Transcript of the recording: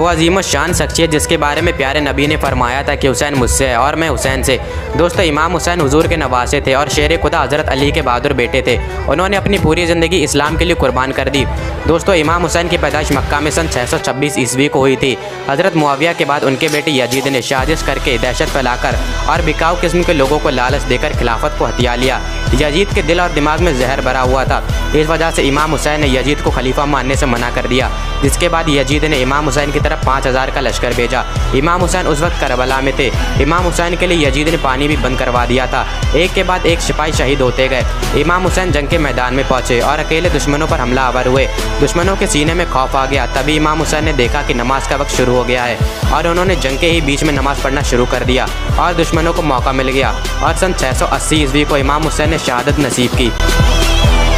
वो अजीम शान शख्सियत जिसके बारे में प्यारे नबी ने फरमाया था कि हुसैन मुझसे है और मैं हुसैन से। दोस्तों, इमाम हुसैन हजूर के नवासे थे और शेर खुदा हज़रत अली के बहादुर बेटे थे। उन्होंने अपनी पूरी ज़िंदगी इस्लाम के लिए कुर्बान कर दी। दोस्तों, इमाम हुसैन की पैदाइश मक्का में सन छः सौ छब्बीस ईस्वी को हुई थी। हज़रत मुआविया के बाद उनके बेटे यजीद ने साजिश करके दहशत फैलाकर और बिकाऊ किस्म के लोगों को लालच देकर खिलाफत को हथिया लिया। यजीद के दिल और दिमाग में जहर भरा हुआ था। इस वजह से इमाम हुसैन ने यजीद को खलीफा मानने से मना कर दिया। जिसके बाद यजीद ने इमाम हुसैन की तरफ़ पाँच हज़ार का लश्कर भेजा। इमाम हुसैन उस वक्त करबला में थे। इमाम हुसैन के लिए यजीद ने पानी भी बंद करवा दिया था। एक के बाद एक सिपाही शहीद होते गए। इमाम हुसैन जंग के मैदान में पहुँचे और अकेले दुश्मनों पर हमला आवर हुए। दुश्मनों के सीने में खौफ आ गया। तभी इमाम हुसैन ने देखा कि नमाज़ का वक्त शुरू हो गया है और उन्होंने जंग के ही बीच में नमाज़ पढ़ना शुरू कर दिया और दुश्मनों को मौका मिल गया। और सन छः सौ अस्सी ईस्वी को इमाम हुसैन ने शहादत नसीब की।